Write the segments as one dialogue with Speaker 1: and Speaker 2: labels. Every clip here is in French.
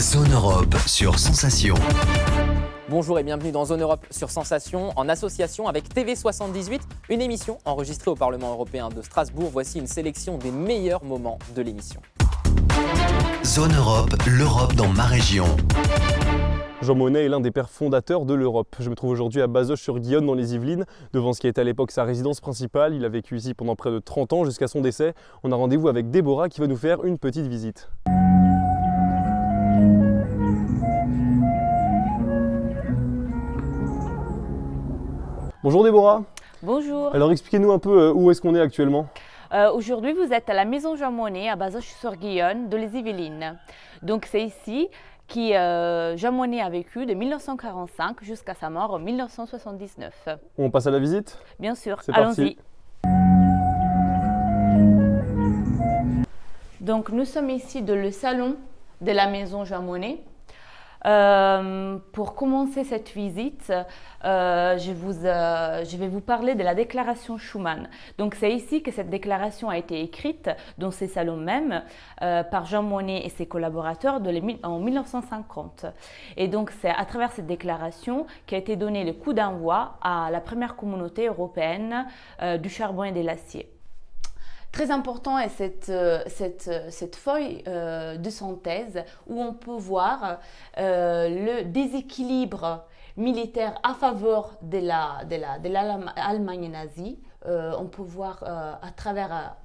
Speaker 1: Zone Europe sur Sensation.
Speaker 2: Bonjour et bienvenue dans Zone Europe sur Sensation en association avec TV78, une émission enregistrée au Parlement européen de Strasbourg. Voici une sélection des meilleurs moments de l'émission.
Speaker 1: Zone Europe, l'Europe dans ma région.
Speaker 3: Jean Monnet est l'un des pères fondateurs de l'Europe. Je me trouve aujourd'hui à Bazoches-sur-Guillaume dans les Yvelines, devant ce qui était à l'époque sa résidence principale. Il a vécu ici pendant près de 30 ans jusqu'à son décès. On a rendez-vous avec Déborah qui va nous faire une petite visite. Bonjour Déborah.
Speaker 4: Bonjour.
Speaker 3: Alors expliquez-nous un peu euh, où est-ce qu'on est actuellement?
Speaker 4: Euh, Aujourd'hui, vous êtes à la maison Jean Monnet à Bazoches-sur-Guillaume de les Yvelines. Donc c'est ici que euh, Jean Monnet a vécu de 1945 jusqu'à sa mort en 1979.
Speaker 3: On passe à la visite?
Speaker 4: Bien sûr, allons-y. Donc nous sommes ici dans le salon de la maison Jean Monnet. Euh, pour commencer cette visite, euh, euh, je vais vous parler de la déclaration Schuman. Donc c'est ici que cette déclaration a été écrite, dans ces salons même, par Jean Monnet et ses collaborateurs en 1950. Et donc c'est à travers cette déclaration qu'a été donné le coup d'envoi à la première communauté européenne du charbon et de l'acier. Très important est cette, euh, cette, euh, cette feuille euh, de synthèse où on peut voir le déséquilibre militaire à faveur de la de la de l'Allemagne nazie. On peut voir à travers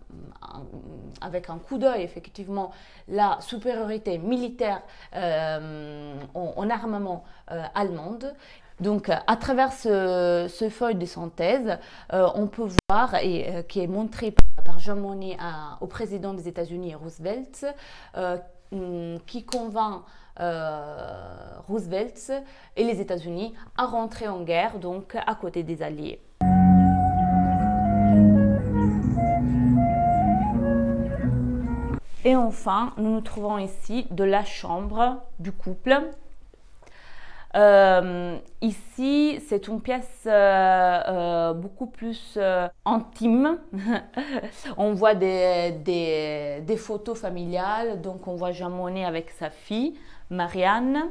Speaker 4: avec un coup d'œil effectivement la supériorité militaire en, en armement allemande. Donc, euh, à travers ce, feuille de synthèse, euh, on peut voir, et euh, qui est montré par, Jean Monnet au président des États-Unis, Roosevelt, hum, qui convainc Roosevelt et les États-Unis à rentrer en guerre, donc à côté des Alliés. Et enfin, nous nous trouvons ici de la chambre du couple. Euh, ici, c'est une pièce euh, euh, beaucoup plus intime. on voit des, photos familiales. Donc, on voit Jean Monnet avec sa fille, Marianne.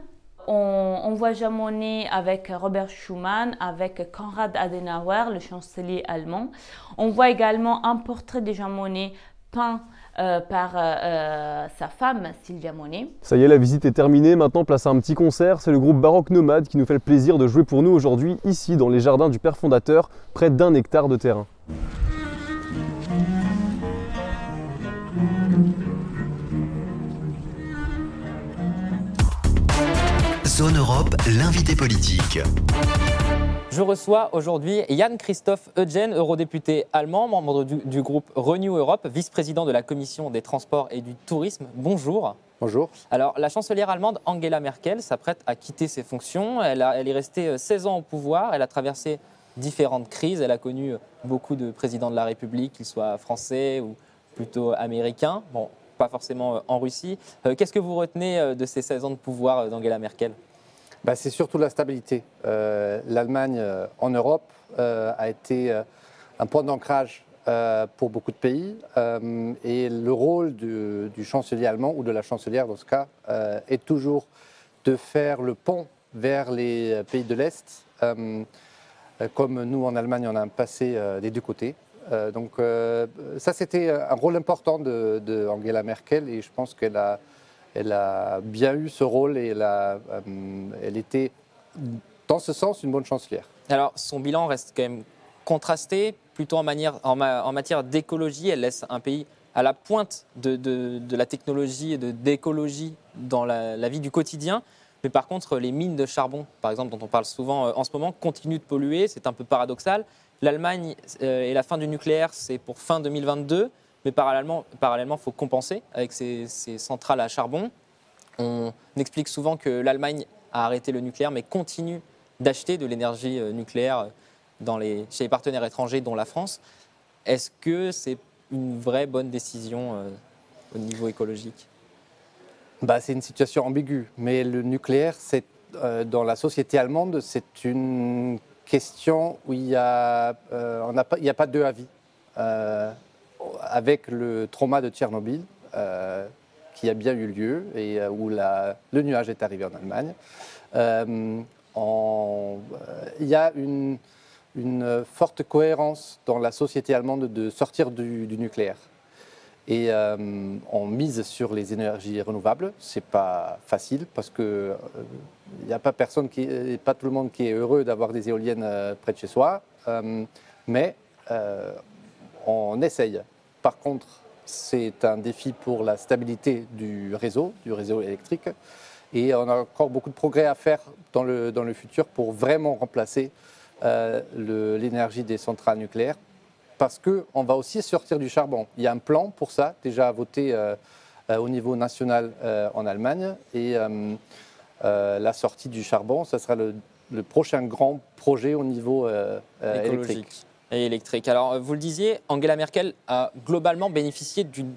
Speaker 4: On, voit Jean Monnet avec Robert Schuman, avec Konrad Adenauer, le chancelier allemand. On voit également un portrait de Jean Monnet peint euh, par euh, euh, sa femme, Sylvia Monnet.
Speaker 3: Ça y est, la visite est terminée. Maintenant, place à un petit concert. C'est le groupe Baroque Nomade qui nous fait le plaisir de jouer pour nous aujourd'hui, ici, dans les jardins du père fondateur, près d'un hectare de terrain.
Speaker 1: Zone Europe, l'invité politique.
Speaker 2: Je reçois aujourd'hui Yann-Christophe Eugen, eurodéputé allemand, membre du, du groupe Renew Europe, vice-président de la commission des transports et du tourisme. Bonjour.
Speaker 5: Bonjour.
Speaker 2: Alors, la chancelière allemande Angela Merkel s'apprête à quitter ses fonctions. Elle, a- elle est restée euh, 16 ans au pouvoir. Elle a traversé différentes crises. Elle a connu euh, beaucoup de présidents de la République, qu'ils soient français ou plutôt américains. Bon, pas forcément euh, en Russie. Euh, Qu'est-ce que vous retenez euh, de ces 16 ans de pouvoir euh, d'Angela Merkel?
Speaker 5: Bah, c'est surtout la stabilité. Euh, L'Allemagne euh, en Europe euh, a été un point d'ancrage pour beaucoup de pays et le rôle du, chancelier allemand ou de la chancelière dans ce cas est toujours de faire le pont vers les pays de l'Est. Comme nous en Allemagne, on a un passé des deux côtés. Donc ça, c'était un rôle important de, de Angela Merkel et je pense qu'elle a, elle a bien eu ce rôle et euh, elle était, dans ce sens, une bonne chancelière.
Speaker 2: Alors, son bilan reste quand même contrasté, plutôt en, matière d'écologie. Elle laisse un pays à la pointe de, la technologie et de d'écologie dans la, la vie du quotidien. Mais par contre, les mines de charbon, par exemple, dont on parle souvent euh, en ce moment, continuent de polluer. C'est un peu paradoxal. L'Allemagne euh, et la fin du nucléaire, c'est pour fin 2022. Mais parallèlement, parallèlement, faut compenser avec ces, centrales à charbon. On explique souvent que l'Allemagne a arrêté le nucléaire, mais continue d'acheter de l'énergie euh, nucléaire chez les partenaires étrangers, dont la France. Est-ce que c'est une vraie bonne décision euh, au niveau écologique?
Speaker 5: Bah, c'est une situation ambiguë, mais le nucléaire, euh, dans la société allemande, c'est une question où il n'y a, a pas deux avis. Euh, avec le trauma de Tchernobyl, euh, qui a bien eu lieu et où la, le nuage est arrivé en Allemagne. il y a une, forte cohérence dans la société allemande de sortir du, nucléaire. Et on mise sur les énergies renouvelables. C'est pas facile parce que il n'y a pas personne pas tout le monde qui est heureux d'avoir des éoliennes près de chez soi. mais on essaye. Par contre, c'est un défi pour la stabilité du réseau, du réseau électrique. Et on a encore beaucoup de progrès à faire dans le, dans le futur pour vraiment remplacer euh, l'énergie des centrales nucléaires. Parce qu'on va aussi sortir du charbon. Il y a un plan pour ça, déjà voté euh, euh, au niveau national en Allemagne. Et la sortie du charbon, ce sera le, le, prochain grand projet au niveau électrique
Speaker 2: électrique. Alors, vous le disiez, Angela Merkel a globalement bénéficié d'une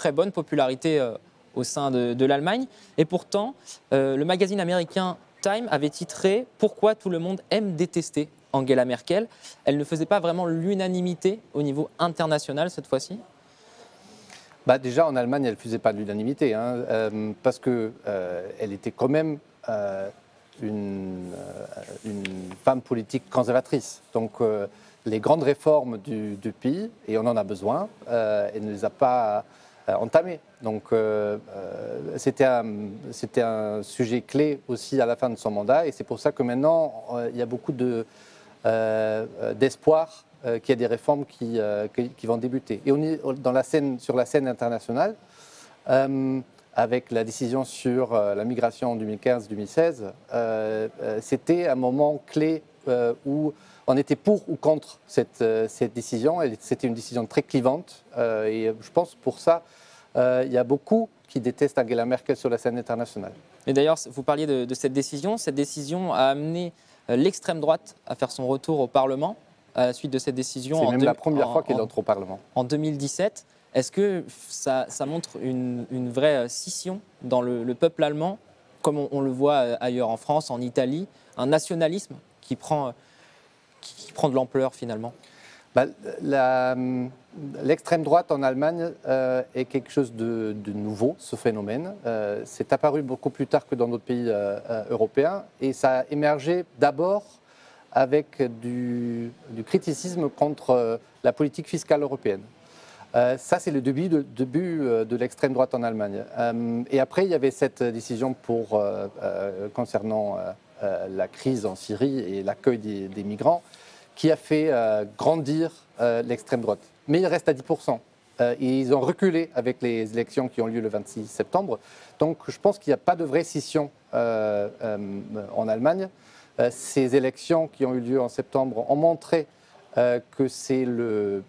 Speaker 2: très bonne popularité euh, au sein de, l'Allemagne. Et pourtant, euh, le magazine américain Time avait titré Pourquoi tout le monde aime détester Angela Merkel? Elle ne faisait pas vraiment l'unanimité au niveau international cette fois-ci?
Speaker 5: Bah déjà, en Allemagne, elle ne faisait pas l'unanimité, hein, euh, parce qu'elle elle était quand même une, une, femme politique conservatrice. Donc, les grandes réformes du, pays, et on en a besoin, euh, elle ne les a pas euh, entamées. Donc euh, c'était un, sujet clé aussi à la fin de son mandat, et c'est pour ça que maintenant, il y a beaucoup d'espoir qu'il y ait des réformes qui, qui, vont débuter. Et on est dans la scène, sur la scène internationale, avec la décision sur la migration en 2015-2016, c'était un moment clé où on était pour ou contre cette, euh, cette décision. C'était une décision très clivante. Euh, et je pense pour ça, euh, il y a beaucoup qui détestent Angela Merkel sur la scène internationale.
Speaker 2: Et d'ailleurs, vous parliez de, cette décision. Cette décision a amené l'extrême droite à faire son retour au Parlement à la suite de cette décision.
Speaker 5: C'est même la première fois qu'elle entre au Parlement.
Speaker 2: En 2017. Est-ce que ça, montre une, vraie scission dans le, peuple allemand, comme on, le voit ailleurs en France, en Italie, un nationalisme qui prend qui prend de l'ampleur finalement
Speaker 5: bah, L'extrême droite en Allemagne euh, est quelque chose de, nouveau, ce phénomène. Euh, c'est apparu beaucoup plus tard que dans d'autres pays euh, européens et ça a émergé d'abord avec du, criticisme contre la politique fiscale européenne. ça, c'est le début de, début de l'extrême droite en Allemagne. et après, il y avait cette décision pour, concernant la crise en Syrie et l'accueil des migrants qui a fait euh, grandir euh, l'extrême droite. Mais il reste à 10%. Euh, et ils ont reculé avec les élections qui ont lieu le 26 septembre. Donc je pense qu'il n'y a pas de vraie scission en Allemagne. ces élections qui ont eu lieu en septembre ont montré que c'est le,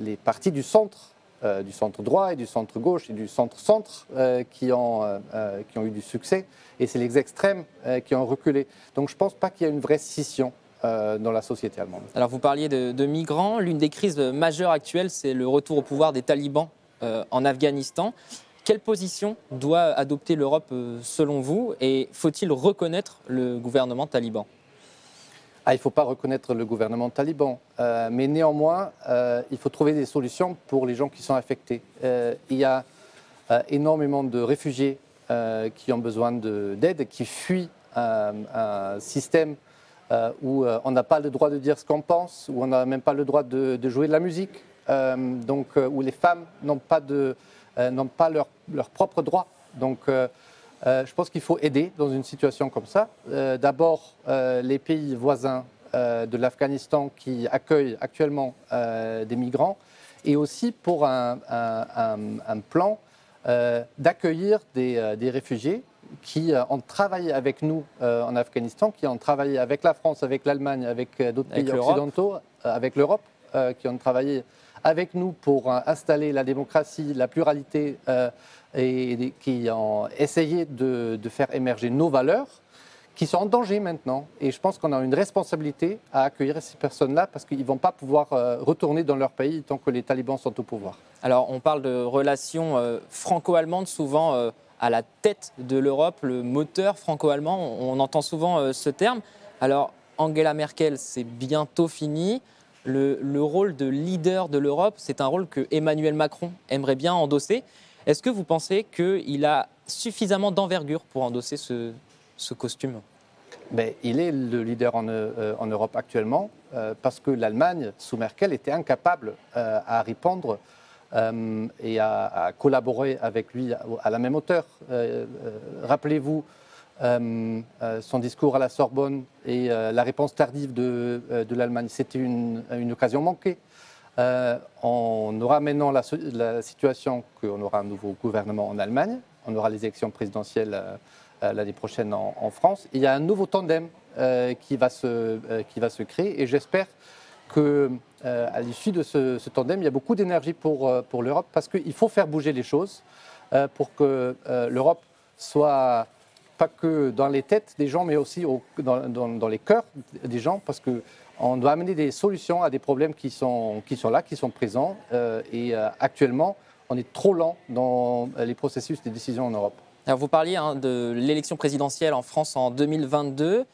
Speaker 5: les partis du centre, du centre droit et du centre gauche et du centre-centre qui, ont, qui ont eu du succès. Et c'est les extrêmes qui ont reculé. Donc je ne pense pas qu'il y a une vraie scission euh, dans la société allemande.
Speaker 2: Alors vous parliez de, migrants. L'une des crises majeures actuelles, c'est le retour au pouvoir des talibans euh, en Afghanistan. Quelle position doit adopter l'Europe euh, selon vous? Et faut-il reconnaître le gouvernement taliban?
Speaker 5: Ah, il ne faut pas reconnaître le gouvernement taliban, mais néanmoins, il faut trouver des solutions pour les gens qui sont affectés. il y a énormément de réfugiés qui ont besoin d'aide, qui fuient un système euh, où euh, on n'a pas le droit de dire ce qu'on pense, où on n'a même pas le droit de, jouer de la musique, euh, donc, où les femmes n'ont pas, de, n'ont pas leur, leur, propre droit. Donc je pense qu'il faut aider dans une situation comme ça. D'abord, les pays voisins de l'Afghanistan qui accueillent actuellement des migrants, et aussi pour un, un, plan d'accueillir des, des, réfugiés qui euh, ont travaillé avec nous euh, en Afghanistan, qui ont travaillé avec la France, avec l'Allemagne, avec euh, d'autres pays occidentaux, avec l'Europe, qui ont travaillé avec nous pour installer la démocratie, la pluralité, et qui ont essayé de, faire émerger nos valeurs, qui sont en danger maintenant. Et je pense qu'on a une responsabilité à accueillir ces personnes-là parce qu'ils ne vont pas pouvoir retourner dans leur pays tant que les talibans sont au pouvoir.
Speaker 2: Alors, on parle de relations franco-allemandes souvent à la tête de l'Europe, le moteur franco-allemand. On, entend souvent euh, ce terme. Alors, Angela Merkel, c'est bientôt fini. Le, rôle de leader de l'Europe, c'est un rôle que Emmanuel Macron aimerait bien endosser. Est-ce que vous pensez qu'il a suffisamment d'envergure pour endosser ce, costume?
Speaker 5: Ben, il est le leader en, euh, Europe actuellement euh, parce que l'Allemagne, sous Merkel, était incapable euh, à répondre euh, et à, collaborer avec lui à, à la même hauteur. Rappelez-vous euh, euh, son discours à la Sorbonne et euh, la réponse tardive de, l'Allemagne. C'était une, occasion manquée. On aura maintenant la, situation qu'on aura un nouveau gouvernement en Allemagne. On aura les élections présidentielles l'année prochaine en, France. Il y a un nouveau tandem qui, va se, créer et j'espère que euh, l'issue de ce, tandem, il y a beaucoup d'énergie pour, l'Europe parce qu'il faut faire bouger les choses pour que l'Europe soit pas que dans les têtes des gens, mais aussi au- dans, les cœurs des gens, parce que on doit amener des solutions à des problèmes qui sont, qui sont là, qui sont présents. euh, et euh, actuellement, on est trop lent dans les processus de décision en Europe.
Speaker 2: Alors, vous parliez hein, de l'élection présidentielle en France en 2022.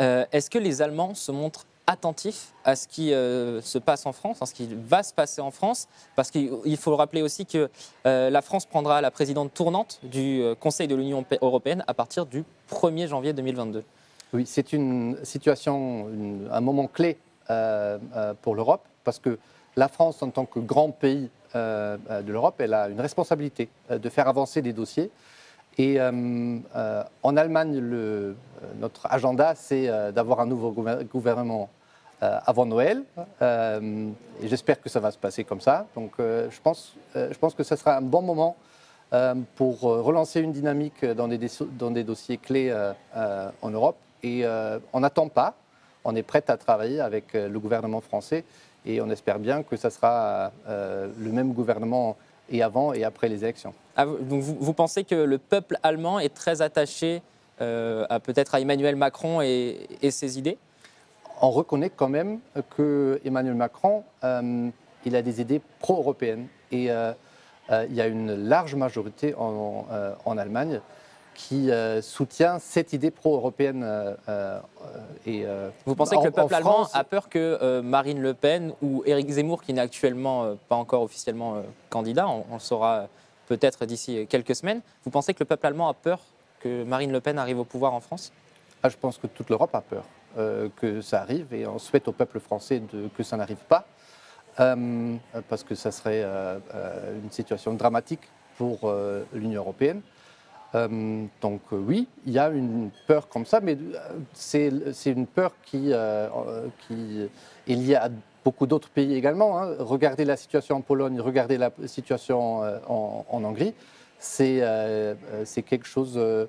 Speaker 2: Euh, Est-ce que les Allemands se montrent attentifs à ce qui euh, se passe en France, à ce qui va se passer en France Parce qu'il il faut rappeler aussi que euh, la France prendra la présidente tournante du euh, Conseil de l'Union européenne à partir du 1er janvier 2022.
Speaker 5: Oui, c'est une situation, un moment clé pour l'Europe, parce que la France, en tant que grand pays de l'Europe, elle a une responsabilité de faire avancer des dossiers. Et en Allemagne, le- notre agenda, c'est d'avoir un nouveau gouver- gouvernement avant Noël. Euh, j'espère que ça va se passer comme ça. Donc, euh, je, pense, euh, je pense que ce sera un bon moment euh, pour euh, relancer une dynamique dans des, dans des dossiers clés euh, euh, en Europe. Et euh, on n'attend pas, on est prêt à travailler avec euh, le gouvernement français et on espère bien que ça sera euh, le même gouvernement et avant et après les élections.
Speaker 2: Ah, vous- pensez que le peuple allemand est très attaché euh, peut-être à Emmanuel Macron et, et ses idées?
Speaker 5: On reconnaît quand même que Emmanuel Macron, euh, il a des idées pro-européennes et euh, euh, il y a une large majorité en, en Allemagne qui soutient cette idée pro-européenne. et,
Speaker 2: Vous pensez
Speaker 5: en-
Speaker 2: que le peuple allemand
Speaker 5: France-
Speaker 2: a peur que Marine Le Pen ou Éric Zemmour, qui n'est actuellement pas encore officiellement candidat, on, on le saura peut-être d'ici quelques semaines, vous pensez que le peuple allemand a peur que Marine Le Pen arrive au pouvoir en France?
Speaker 5: Ah, je pense que toute l'Europe a peur que ça arrive et on souhaite au peuple français que ça n'arrive pas euh, parce que ça serait euh, euh, une situation dramatique pour euh, l'Union européenne. Euh, donc euh, oui, il y a une peur comme ça, mais euh, c'est une peur qui, euh, euh, qui est liée à beaucoup d'autres pays également. hein. Regardez la situation en Pologne, regardez la situation euh, en, en Hongrie. C'est euh, euh, quelque chose euh,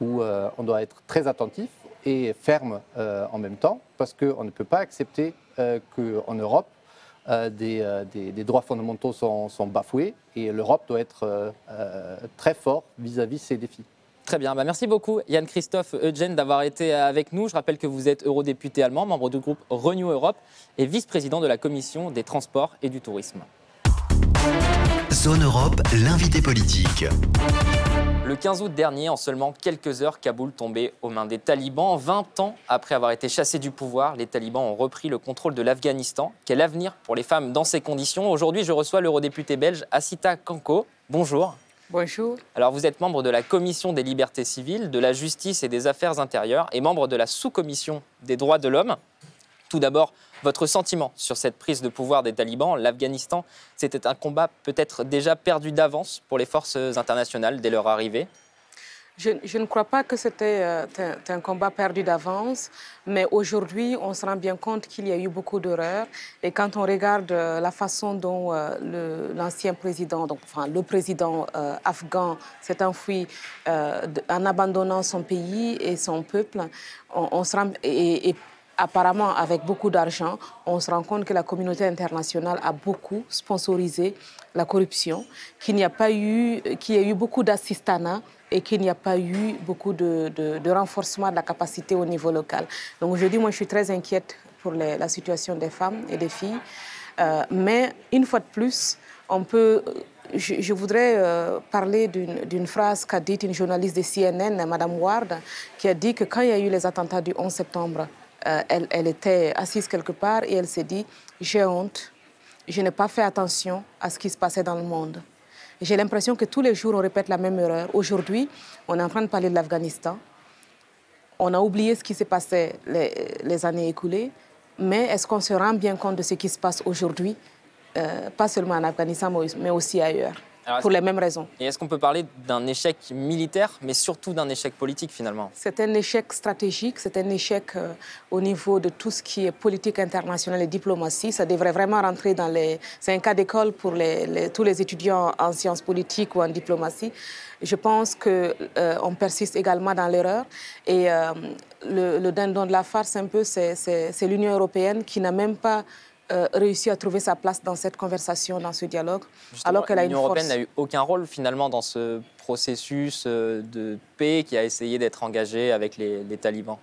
Speaker 5: où euh, on doit être très attentif et ferme euh, en même temps, parce qu'on ne peut pas accepter euh, qu'en Europe, euh, des, droits fondamentaux sont, bafoués, et l'Europe doit être très fort vis-à-vis de ces défis.
Speaker 2: Très bien, bah, merci beaucoup Yann Christophe Eugène d'avoir été avec nous. Je rappelle que vous êtes eurodéputé allemand, membre du groupe Renew Europe et vice-président de la commission des transports et du tourisme.
Speaker 1: Zone Europe, l'invité politique.
Speaker 2: Le 15 août dernier, en seulement quelques heures, Kaboul tombait aux mains des talibans. 20 ans après avoir été chassés du pouvoir, les talibans ont repris le contrôle de l'Afghanistan. Quel avenir pour les femmes dans ces conditions? Aujourd'hui, je reçois l'eurodéputé belge Asita Kanko. Bonjour.
Speaker 6: Bonjour.
Speaker 2: Alors, vous êtes membre de la Commission des libertés civiles, de la justice et des affaires intérieures et membre de la sous-commission des droits de l'homme. Tout d'abord, votre sentiment sur cette prise de pouvoir des talibans. L'Afghanistan, c'était un combat peut-être déjà perdu d'avance pour les forces internationales dès leur arrivée.
Speaker 6: Je, ne crois pas que c'était euh, un, combat perdu d'avance, mais aujourd'hui, on se rend bien compte qu'il y a eu beaucoup d'erreurs. Et quand on regarde euh, la façon dont euh, l'ancien président, donc, enfin le président afghan s'est enfui en abandonnant son pays et son peuple, on, on se rend, et, et apparemment avec beaucoup d'argent, on se rend compte que la communauté internationale a beaucoup sponsorisé la corruption, qu'il n'y a pas eu, qu'il y a eu beaucoup d'assistanat et qu'il n'y a pas eu beaucoup de, renforcement de la capacité au niveau local. Donc aujourd'hui, moi, je suis très inquiète pour la situation des femmes et des filles. Euh, mais une fois de plus, on peut, je, je voudrais euh, parler d'une d'une phrase qu'a dite une journaliste de CNN, Madame Ward, qui a dit que quand il y a eu les attentats du 11 septembre, euh, elle, était assise quelque part et elle s'est dit, j'ai honte, je n'ai pas fait attention à ce qui se passait dans le monde. J'ai l'impression que tous les jours, on répète la même erreur. Aujourd'hui, on est en train de parler de l'Afghanistan. On a oublié ce qui s'est passé les, les années écoulées. Mais est-ce qu'on se rend bien compte de ce qui se passe aujourd'hui, euh, pas seulement en Afghanistan, mais aussi ailleurs,
Speaker 2: Alors,
Speaker 6: pour les mêmes raisons
Speaker 2: Et est-ce qu'on peut parler d'un échec militaire, mais surtout d'un échec politique finalement?
Speaker 6: C'est un échec stratégique, c'est un échec euh, au niveau de tout ce qui est politique internationale et diplomatie. Ça devrait vraiment rentrer dans les... C'est un cas d'école pour les- les- tous les étudiants en sciences politiques ou en diplomatie. Je pense qu'on persiste également dans l'erreur. Et euh, le, le dindon de la farce, un peu, c'est l'Union européenne qui n'a même pas euh, réussi à trouver sa place dans cette conversation, dans ce dialogue,
Speaker 2: Justement,
Speaker 6: alors qu'elle a une
Speaker 2: L'Union européenne n'a eu aucun rôle finalement dans ce processus euh, de paix qui a essayé d'être engagé avec les, les talibans.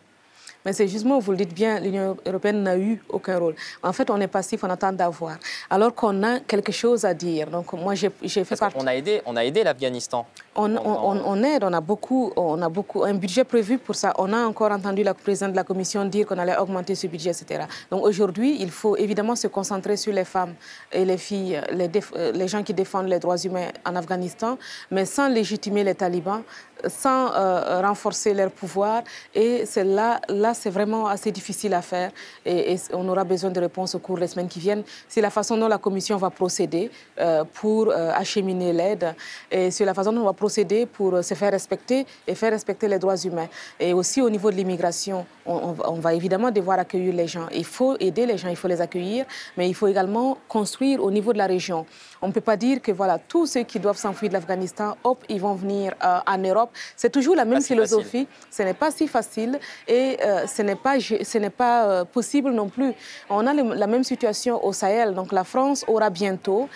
Speaker 6: Mais c'est justement, vous le dites bien, l'Union européenne n'a eu aucun rôle. En fait, on est passif, on attend d'avoir. Alors qu'on a quelque chose à dire. Donc, moi, j'ai fait partie.
Speaker 2: qu'on a aidé, on a aidé l'Afghanistan.
Speaker 6: On, on, on- on aide, on a beaucoup, on a beaucoup, un budget prévu pour ça. On a encore entendu la présidente de la commission dire qu'on allait augmenter ce budget, etc. Donc aujourd'hui, il faut évidemment se concentrer sur les femmes et les filles, les, euh, les gens qui défendent les droits humains en Afghanistan, mais sans légitimer les talibans, sans euh, renforcer leur pouvoir. Et là, là, c'est vraiment assez difficile à faire. Et, on aura besoin de réponses au cours des semaines qui viennent. C'est la façon dont la commission va procéder euh, pour euh, acheminer l'aide et c'est la façon dont on va procéder pour se faire respecter et faire respecter les droits humains. Et aussi au niveau de l'immigration, on va évidemment devoir accueillir les gens. Il faut aider les gens, il faut les accueillir, mais il faut également construire au niveau de la région. On ne peut pas dire que voilà, tous ceux qui doivent s'enfuir de l'Afghanistan, hop, ils vont venir euh, en Europe. C'est toujours la même
Speaker 2: si
Speaker 6: philosophie. Ce n'est pas si facile et euh, ce n'est pas, ce n'est pas euh, possible non plus. On a le- la même situation au Sahel. Donc la France aura bientôt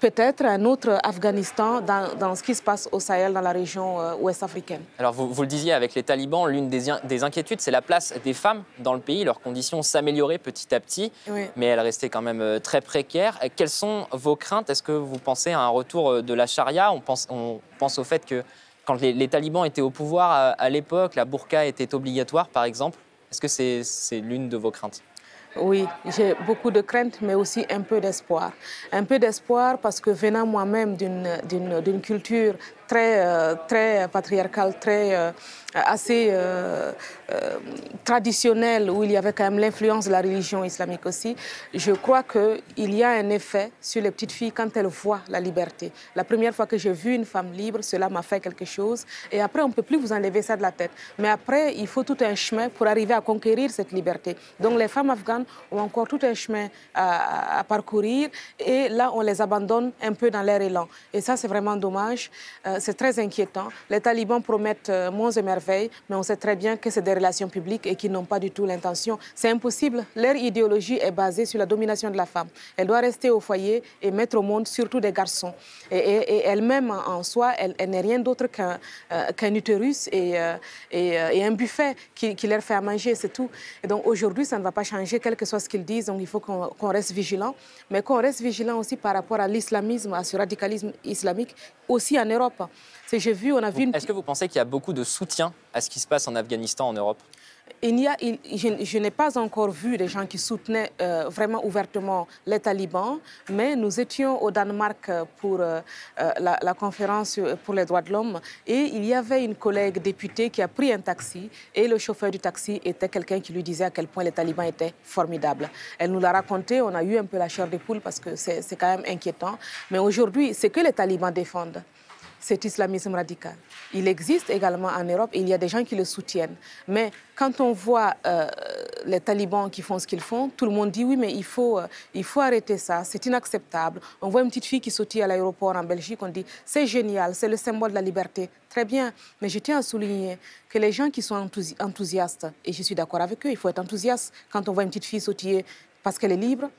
Speaker 6: peut-être un autre Afghanistan dans, dans ce qui se passe au Sahel, dans la région ouest africaine.
Speaker 2: Alors vous, vous le disiez avec les talibans, l'une des, des inquiétudes, c'est la place des femmes dans le pays. Leurs conditions s'amélioraient petit à petit,
Speaker 6: Oui.
Speaker 2: mais elles restaient quand même très précaires. Quelles sont vos Est-ce que vous pensez à un retour euh, de la charia? On pense, au fait que quand les, talibans étaient au pouvoir à, à l'époque, la burqa était obligatoire, par exemple. Est-ce que c'est l'une de vos craintes?
Speaker 6: Oui, j'ai beaucoup de craintes, mais aussi un peu d'espoir. Un peu d'espoir parce que venant moi-même d'une culture très, euh, très patriarcale, très, euh, assez euh, traditionnelle, où il y avait quand même l'influence de la religion islamique aussi, je crois qu'il y a un effet sur les petites filles quand elles voient la liberté. La première fois que j'ai vu une femme libre, cela m'a fait quelque chose. Et après, on ne peut plus vous enlever ça de la tête. Mais après, il faut tout un chemin pour arriver à conquérir cette liberté. Donc les femmes afghanes ont encore tout un chemin à, parcourir. Et là, on les abandonne un peu dans leur élan. Et ça, c'est vraiment dommage. C'est très inquiétant. Les talibans promettent euh, monts et merveilles, mais on sait très bien que c'est des relations publiques et qu'ils n'ont pas du tout l'intention. C'est impossible. Leur idéologie est basée sur la domination de la femme. Elle doit rester au foyer et mettre au monde surtout des garçons. Et, elle-même, en soi, elle, n'est rien d'autre qu'un euh, utérus et, euh, et, euh, un buffet qui, leur fait à manger, c'est tout. Et donc aujourd'hui, ça ne va pas changer, quel que soit ce qu'ils disent. Donc il faut qu'on qu'on reste vigilant, mais qu'on reste vigilant aussi par rapport à l'islamisme, à ce radicalisme islamique, aussi en Europe. C'est- J'ai vu, on a vu une
Speaker 2: Est-ce que vous pensez qu'il y a beaucoup de soutien à ce qui se passe en Afghanistan, en Europe?
Speaker 6: Il y a, il- je, je n'ai pas encore vu des gens qui soutenaient euh, vraiment ouvertement les talibans, mais nous étions au Danemark pour euh, euh, la, la conférence pour les droits de l'homme et il y avait une collègue députée qui a pris un taxi et le chauffeur du taxi était quelqu'un qui lui disait à quel point les talibans étaient formidables. Elle nous l'a raconté, on a eu un peu la chair des poules parce que c'est c'est quand même inquiétant. Mais aujourd'hui, ce que les talibans défendent, cet islamisme radical. Il existe également en Europe et il y a des gens qui le soutiennent. Mais quand on voit euh, les talibans qui font ce qu'ils font, tout le monde dit oui, mais il faut, euh, il faut arrêter ça, c'est inacceptable. On voit une petite fille qui sautille à l'aéroport en Belgique, on dit c'est génial, c'est le symbole de la liberté. Très bien, mais je tiens à souligner que les gens qui sont enthousi- enthousiastes, et je suis d'accord avec eux, il faut être enthousiaste quand on voit une petite fille sautiller parce qu'elle est libre,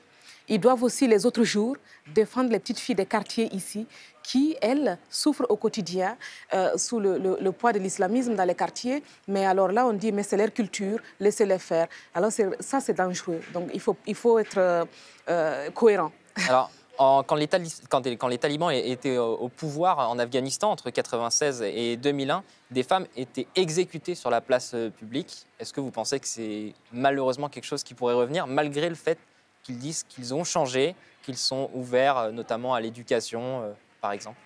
Speaker 6: ils doivent aussi les autres jours défendre les petites filles des quartiers ici qui, elles, souffrent au quotidien euh, sous le, poids de l'islamisme dans les quartiers. Mais alors là, on dit, mais c'est leur culture, laissez-les faire. Alors ça, c'est dangereux. Donc il faut, il faut être euh, euh, cohérent.
Speaker 2: Alors, quand, les talibans étaient au, au pouvoir en Afghanistan entre 1996 et 2001, des femmes étaient exécutées sur la place publique. Est-ce que vous pensez que c'est malheureusement quelque chose qui pourrait revenir, malgré le fait qu'ils disent qu'ils ont changé, qu'ils sont ouverts euh, notamment à l'éducation euh, par exemple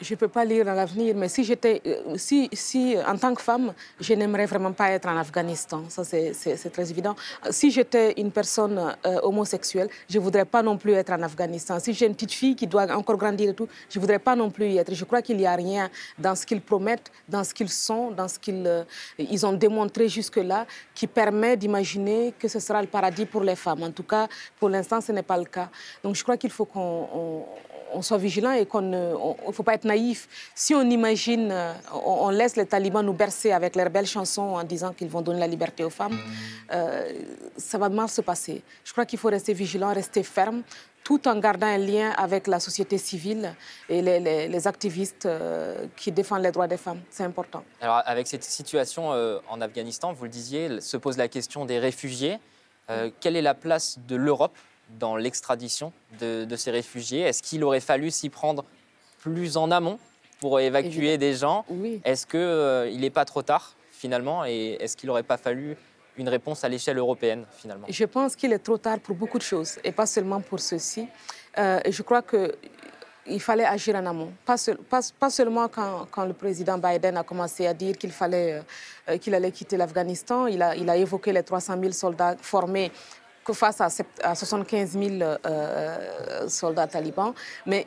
Speaker 6: je ne peux pas lire dans l'avenir, mais si j'étais, euh, si, si en tant que femme, je n'aimerais vraiment pas être en Afghanistan. Ça, c'est très évident. Si j'étais une personne euh, homosexuelle, je ne voudrais pas non plus être en Afghanistan. Si j'ai une petite fille qui doit encore grandir et tout, je ne voudrais pas non plus y être. Je crois qu'il n'y a rien dans ce qu'ils promettent, dans ce qu'ils sont, dans ce qu'ils euh, ils ont démontré jusque-là, qui permet d'imaginer que ce sera le paradis pour les femmes. En tout cas, pour l'instant, ce n'est pas le cas. Donc, je crois qu'il faut qu'on on soit vigilant et qu'on ne faut pas être naïf. Si on imagine, euh, on, laisse les talibans nous bercer avec leurs belles chansons en disant qu'ils vont donner la liberté aux femmes, euh, ça va mal se passer. Je crois qu'il faut rester vigilant, rester ferme, tout en gardant un lien avec la société civile et les, activistes euh, qui défendent les droits des femmes. C'est important.
Speaker 2: Alors, avec cette situation en Afghanistan, vous le disiez, se pose la question des réfugiés. quelle est la place de l'Europe dans l'extradition de, ces réfugiés Est-ce qu'il aurait fallu s'y prendre plus en amont pour évacuer des gens? Est-ce qu'il euh, n'est pas trop tard finalement? Et est-ce qu'il n'aurait pas fallu une réponse à l'échelle européenne finalement?
Speaker 6: Je pense qu'il est trop tard pour beaucoup de choses et pas seulement pour ceci. Euh, je crois que il fallait agir en amont. Pas, pas, seulement quand, quand, le président Biden a commencé à dire qu'il fallait euh, qu'il allait quitter l'Afghanistan. Il a, il a évoqué les 300 000 soldats formés que face à, 75 000 euh, soldats talibans. Mais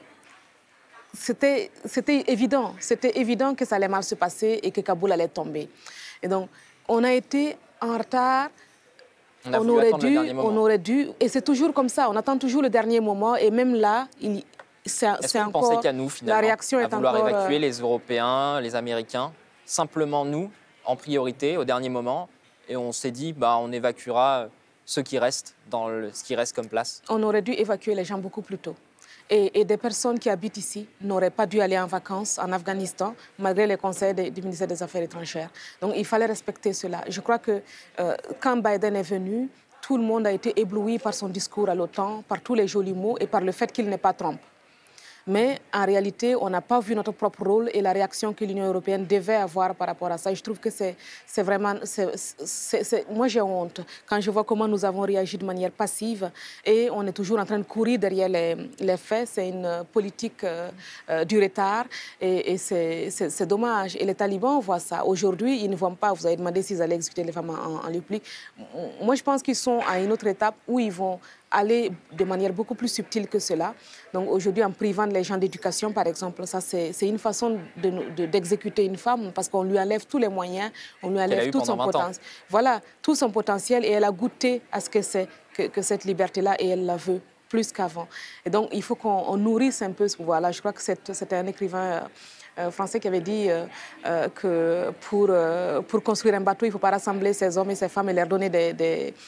Speaker 6: c'était évident, c'était évident que ça allait mal se passer et que Kaboul allait tomber. Et donc, on a été en retard. On, aurait dû, on aurait dû, et c'est toujours comme ça. On attend toujours le dernier moment, et même là,
Speaker 2: c'est encore. Pensez qu'à nous finalement, la réaction est à vouloir évacuer euh, les Européens, les Américains, simplement nous, en priorité, au dernier moment, et on s'est dit, bah, on évacuera ce qui reste dans ce qui reste comme place
Speaker 6: On aurait dû évacuer les gens beaucoup plus tôt. Et, des personnes qui habitent ici n'auraient pas dû aller en vacances en Afghanistan, malgré les conseils du ministère des Affaires étrangères. Donc il fallait respecter cela. Je crois que euh, quand Biden est venu, tout le monde a été ébloui par son discours à l'OTAN, par tous les jolis mots et par le fait qu'il n'est pas Trump. Mais en réalité, on n'a pas vu notre propre rôle et la réaction que l'Union européenne devait avoir par rapport à ça. je trouve que c'est vraiment... moi, j'ai honte quand je vois comment nous avons réagi de manière passive et on est toujours en train de courir derrière les, faits. C'est une politique euh, euh, du retard et, c'est dommage. Et les talibans voient ça. Aujourd'hui, ils ne voient pas. Vous avez demandé s'ils allaient exécuter les femmes en, en. Moi, je pense qu'ils sont à une autre étape où ils vont aller de manière beaucoup plus subtile que cela. Donc aujourd'hui, en privant les gens d'éducation, par exemple, ça c'est une façon d'exécuter une femme parce qu'on lui enlève tous les moyens, on lui enlève tout son potentiel. Voilà, tout son potentiel et elle a goûté à ce que c'est que, que cette liberté-là et elle la veut plus qu'avant. Et donc il faut qu'on nourrisse un peu ce pouvoir-là. Je crois que c'était un écrivain euh, français qui avait dit euh, euh, que pour, pour construire un bateau, il ne faut pas rassembler ces hommes et ces femmes et leur donner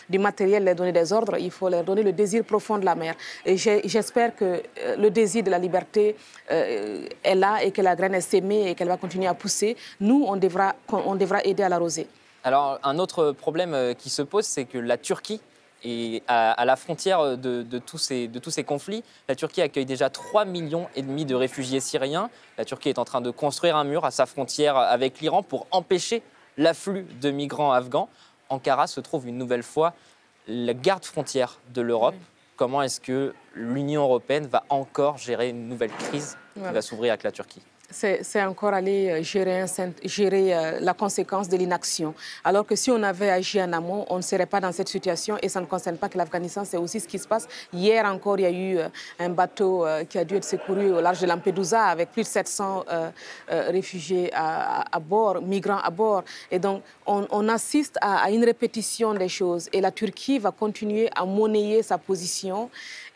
Speaker 6: du matériel, leur donner des ordres, il faut leur donner le désir profond de la mer. Et j'espère que le désir de la liberté est là et que la graine est sémée et qu'elle va continuer à pousser. Nous, on devra, on devra aider à l'arroser.
Speaker 2: Alors, un autre problème qui se pose, c'est que la Turquie et à, la frontière de, tous ces, de, tous ces, conflits, la Turquie accueille déjà 3,5 millions et demi de réfugiés syriens. La Turquie est en train de construire un mur à sa frontière avec l'Iran pour empêcher l'afflux de migrants afghans. Ankara se trouve une nouvelle fois la garde frontière de l'Europe. Comment est-ce que l'Union européenne va encore gérer une nouvelle crise qui va s'ouvrir avec la Turquie?
Speaker 6: C'est encore aller euh, gérer, euh, la conséquence de l'inaction. Alors que si on avait agi en amont, on ne serait pas dans cette situation et ça ne concerne pas que l'Afghanistan, c'est aussi ce qui se passe. Hier encore, il y a eu euh, un bateau qui a dû être secouru au large de Lampedusa avec plus de 700 réfugiés à, bord, migrants à bord. Et donc, on, assiste à une répétition des choses et la Turquie va continuer à monnayer sa position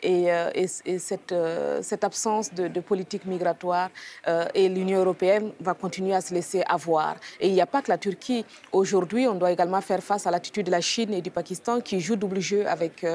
Speaker 6: et, euh, cette, euh, cette, absence de, politique migratoire euh, et l'Union européenne va continuer à se laisser avoir. Et il n'y a pas que la Turquie. Aujourd'hui, on doit également faire face à l'attitude de la Chine et du Pakistan qui jouent double jeu avec,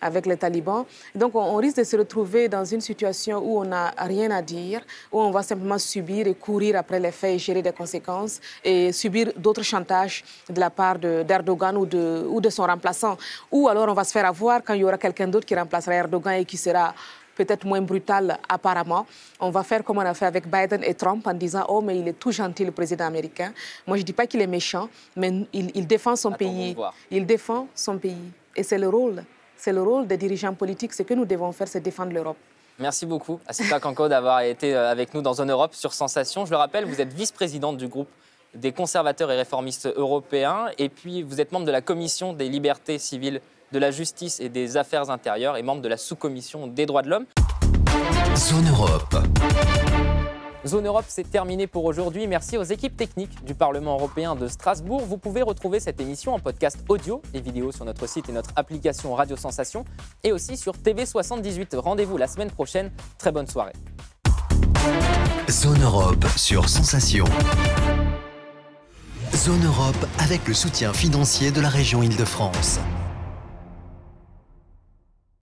Speaker 6: avec les talibans. Donc on, risque de se retrouver dans une situation où on n'a rien à dire, où on va simplement subir et courir après les faits et gérer des conséquences et subir d'autres chantages de la part d'Erdogan ou, de, ou de son remplaçant. Ou alors on va se faire avoir quand il y aura quelqu'un d'autre qui remplacera Erdogan et qui sera peut-être moins brutal apparemment. On va faire comme on a fait avec Biden et Trump en disant oh mais il est tout gentil le président américain. Moi je dis pas qu'il est méchant, mais il, défend son pays. Il défend son pays et c'est le rôle, c'est le rôle des dirigeants politiques. Ce que nous devons faire, c'est défendre l'Europe.
Speaker 2: Merci beaucoup, Asita Kanko, d'avoir été euh, avec nous dans Zone Europe sur Sensation. Je le rappelle, vous êtes vice-présidente du groupe des conservateurs et réformistes européens, et puis vous êtes membre de la commission des libertés civiles, de la justice et des affaires intérieures, et membre de la sous-commission des droits de l'homme.
Speaker 1: Zone Europe.
Speaker 2: Zone Europe, c'est terminé pour aujourd'hui. Merci aux équipes techniques du Parlement européen de Strasbourg. Vous pouvez retrouver cette émission en podcast audio et vidéo sur notre site et notre application Radio Sensation et aussi sur TV78. Rendez-vous la semaine prochaine. Très bonne soirée.
Speaker 1: Zone Europe sur Sensation. Zone Europe avec le soutien financier de la région Île-de-France.